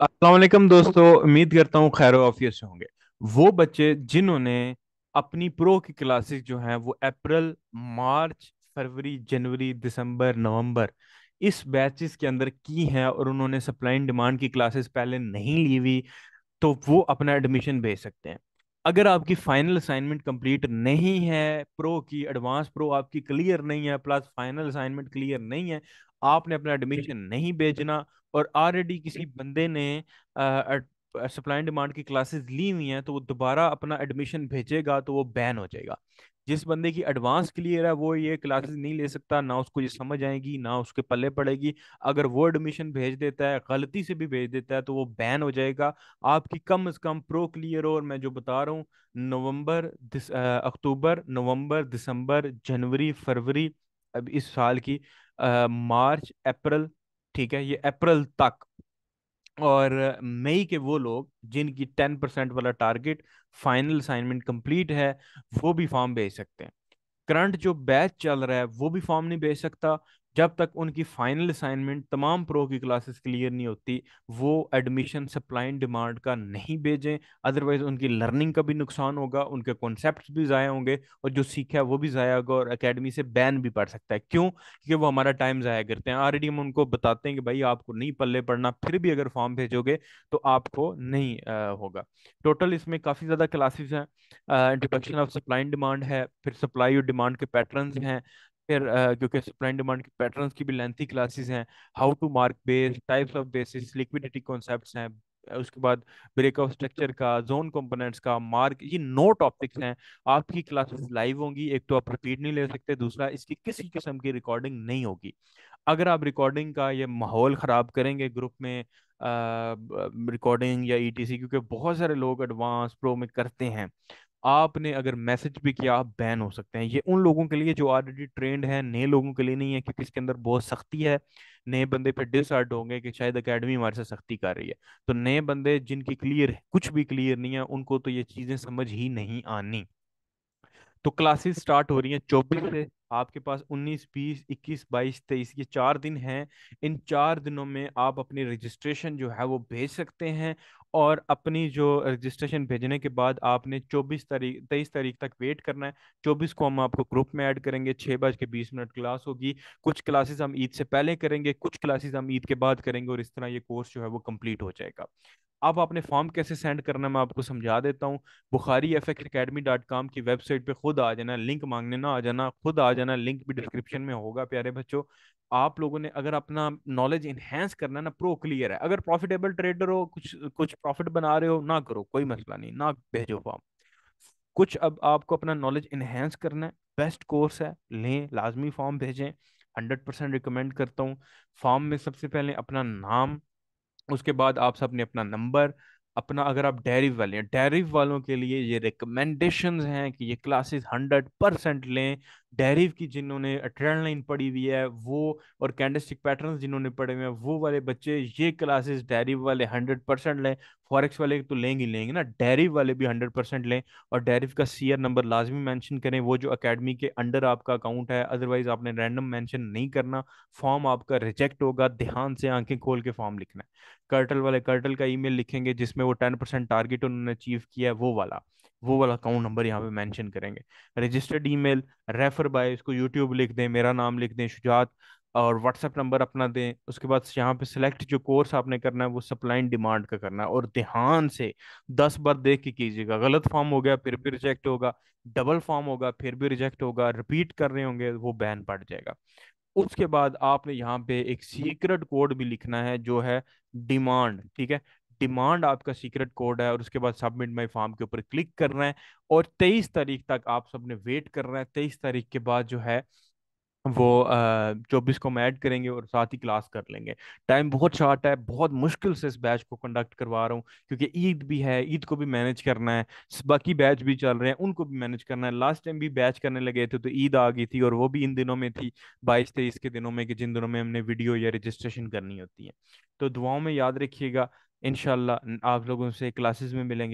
वालेकुम दोस्तों, उम्मीद करता हूँ खैर आफियत से होंगे। वो बच्चे जिन्होंने अपनी प्रो की क्लासेस जो हैं, वो अप्रैल, मार्च, फरवरी, जनवरी, दिसंबर, नवंबर, इस बैचेस के अंदर की हैं और उन्होंने सप्लाई एंड डिमांड की क्लासेस पहले नहीं ली हुई तो वो अपना एडमिशन भेज सकते हैं। अगर आपकी फाइनल असाइनमेंट कंप्लीट नहीं है प्रो की एडवांस प्रो आपकी क्लियर नहीं है प्लस फाइनल असाइनमेंट क्लियर नहीं है आपने अपना एडमिशन नहीं भेजना और ऑलरेडी किसी बंदे ने सप्लाई एंड डिमांड की क्लासेस ली हुई हैं तो वो दोबारा अपना एडमिशन भेजेगा तो वो बैन हो जाएगा। जिस बंदे की एडवांस क्लियर है वो ये क्लासेस नहीं ले सकता ना उसको ये समझ आएगी ना उसके पल्ले पड़ेगी। अगर वो एडमिशन भेज देता है गलती से भी भेज देता है तो वो बैन हो जाएगा। आपकी कम से कम प्रो क्लियर हो और मैं जो बता रहा हूँ नवंबर अक्टूबर नवंबर दिसंबर जनवरी फरवरी अब इस साल की मार्च, अप्रैल, ठीक है, ये अप्रैल तक। और मई के वो लोग, जिनकी टेन परसेंट वाला टारगेट फाइनल असाइनमेंट कंप्लीट है, वो भी फॉर्म भेज सकते हैं। करंट जो बैच चल रहा है, वो भी फॉर्म नहीं भेज सकता जब तक उनकी फाइनल असाइनमेंट तमाम प्रो की क्लासेस क्लियर नहीं होती वो एडमिशन सप्लाई एंड डिमांड का नहीं भेजें। अदरवाइज़ उनकी लर्निंग का भी नुकसान होगा उनके कॉन्सेप्ट भी ज़ाया होंगे और जो सीखा है वो भी ज़ाया होगा और अकेडमी से बैन भी पड़ सकता है। क्यों? क्योंकि वो हमारा टाइम ज़ाया करते हैं। ऑलरेडी हम उनको बताते हैं कि भाई आपको नहीं पल्ले पढ़ना फिर भी अगर फॉर्म भेजोगे तो आपको नहीं अ, होगा। टोटल इसमें काफ़ी ज़्यादा क्लासेस हैं। Introduction of supply and demand है फिर सप्लाई और डिमांड के पैटर्न हैं। फिर अ, क्योंकि सप्लाई डिमांड के पैटर्न्स की भी लेंथी क्लासेस हैं how to mark base types of basis liquidity concepts हैं उसके बाद ब्रेक ऑफ़ स्ट्रक्चर का जोन कंपोनेंट्स का मार्क ये नो टॉपिक्स हैं। आपकी क्लासेस लाइव होंगी एक तो आप रिपीट नहीं ले सकते दूसरा इसकी किसी किस्म की रिकॉर्डिंग नहीं होगी। अगर आप रिकॉर्डिंग का ये माहौल ख़राब करेंगे ग्रुप में रिकॉर्डिंग या ईटीसी क्योंकि बहुत सारे लोग एडवांस प्रो में करते हैं। आपने अगर मैसेज भी किया, आप बैन हो सकते हैं। ये उन लोगों के लिए जो ऑलरेडी ट्रेंड है, नए लोगों के लिए नहीं है, क्योंकि इसके अंदर बहुत सख्ती है। नए बंदे फिर डिसहार्ट होंगे कि शायद एकेडमी हमारे से सख्ती कर रही है। तो नए बंदे जिनकी क्लियर कुछ भी क्लियर नहीं है, उनको तो ये चीज़ें समझ ही नहीं आनी। तो क्लासेस स्टार्ट हो रही हैं चौबीस से। आपके पास उन्नीस, बीस, इक्कीस, बाईस, तेईस, ये चार दिन हैं। इन चार दिनों में आप अपनी रजिस्ट्रेशन जो है वो भेज सकते हैं। और अपनी जो रजिस्ट्रेशन भेजने के बाद आपने चौबीस तारीख, तेईस तारीख तक वेट करना है। चौबीस को हम आपको ग्रुप में ऐड करेंगे छः बज के बीस मिनट क्लास होगी। कुछ क्लासेस हम ईद से पहले करेंगे, कुछ क्लासेस हम ईद के बाद करेंगे और इस तरह ये कोर्स जो है वो कंप्लीट हो जाएगा। अब आपने फॉर्म कैसे सेंड करना है मैं आपको समझा देता हूँ। Bukhari F academy dot com की वेबसाइट पे खुद आ जाना, लिंक मांगने ना आ जाना, खुद आ जाना, लिंक भी डिस्क्रिप्शन में होगा प्यारे बच्चों। आप लोगों ने अगर अपना नॉलेज इन्हेंस करना है ना, प्रो क्लियर है। अगर प्रॉफिटेबल ट्रेडर हो, कुछ कुछ प्रॉफिट बना रहे हो, ना करो, कोई मसला नहीं, ना भेजो फॉर्म कुछ अब आपको अपना नॉलेज इन्हेंस करना है बेस्ट कोर्स है, लें, लाजमी फॉर्म भेजें हंड्रेड परसेंट रिकमेंड करता हूँ। फॉर्म में सबसे पहले अपना नाम, उसके बाद आप सबने अपना नंबर अपना अगर आप डेरिव वाले हैं डेरिव वालों के लिए ये रिकमेंडेशंस हैं कि ये क्लासेस हंड्रेड परसेंट लें डेरिव की जिन्होंने लाइन पढ़ी हुई है, वो और कैंडलस्टिक पैटर्न्स जिन्होंने पढ़े हुए हैं, वो वाले बच्चे ये क्लासेस डेरिव वाले हंड्रेड परसेंट लें, फॉरेक्स वाले तो लेंगे ही लेंगे ना, डेरिव वाले भी हंड्रेड परसेंट लें और डेरिव का सीआर नंबर लाजमी मेंशन करें, वो जो अकेडमी के अंडर आपका अकाउंट है, अदरवाइज़ आपने रैंडम मेंशन नहीं करना, फॉर्म आपका रिजेक्ट होगा, ध्यान से आँखें खोल के फॉर्म लिखना है। कर्टल वाले, कर्टल का ईमेल लिखेंगे जिसमें वो टेन परसेंट टारगेट उन्होंने अचीव किया है, वो वाला वो वाला अकाउंट नंबर यहाँ पे मेंशन करेंगे। रजिस्टर्ड ईमेल रेफर बाय इसको यूट्यूब लिख दें, मेरा नाम लिख दें शुजात और व्हाट्सएप नंबर अपना दें। उसके बाद यहाँ पे सिलेक्ट जो कोर्स आपने करना है, वो सप्लाई एंड डिमांड का करना है। और ध्यान से दस बार देख के कीजिएगा। गलत फॉर्म हो गया, फिर भी रिजेक्ट होगा। डबल फॉर्म होगा, फिर भी रिजेक्ट होगा। रिपीट कर रहे होंगे, वो बैन पड़ जाएगा। उसके बाद आपने यहाँ पे एक सीक्रेट कोड भी लिखना है, जो है डिमांड ठीक है? डिमांड आपका सीक्रेट कोड है और उसके बाद सबमिट माई फॉर्म के ऊपर क्लिक करना है और तेईस तारीख तक आप सबने वेट करना है। तेईस तारीख के बाद जो है वो चौबीस को हम ऐड करेंगे और साथ ही क्लास कर लेंगे। टाइम बहुत शॉर्ट है, बहुत मुश्किल से इस बैच को कंडक्ट करवा रहा हूँ क्योंकि ईद भी है, ईद को भी मैनेज करना है बाकी बैच भी चल रहे हैं, उनको भी मैनेज करना है। लास्ट टाइम भी बैच करने लगे थे तो ईद आ गई थी और वो भी इन दिनों में थी, बाईस, तेईस के दिनों में कि जिन दिनों में हमने वीडियो या रजिस्ट्रेशन करनी होती है। तो दुआओं में याद रखिएगा इनशाला आप लोगों से क्लासेस में मिलेंगे।